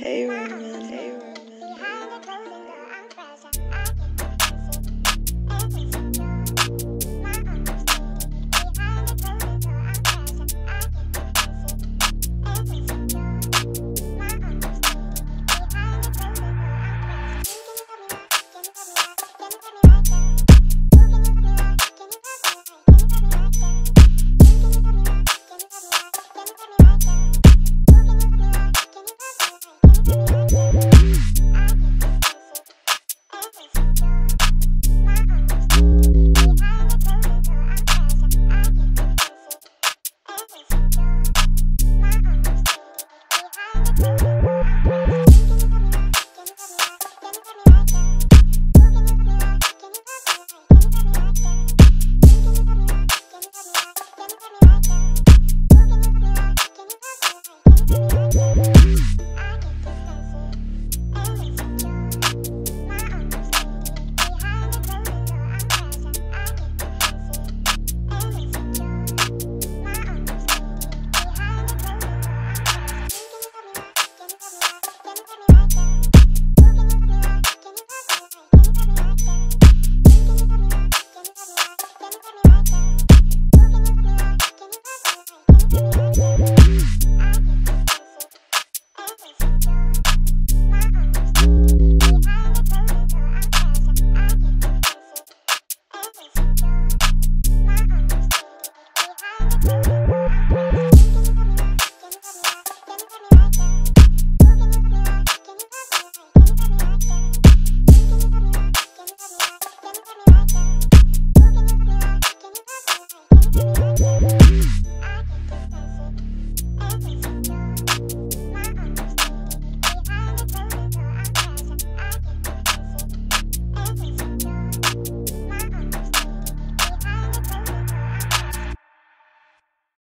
Hey Raymond. hey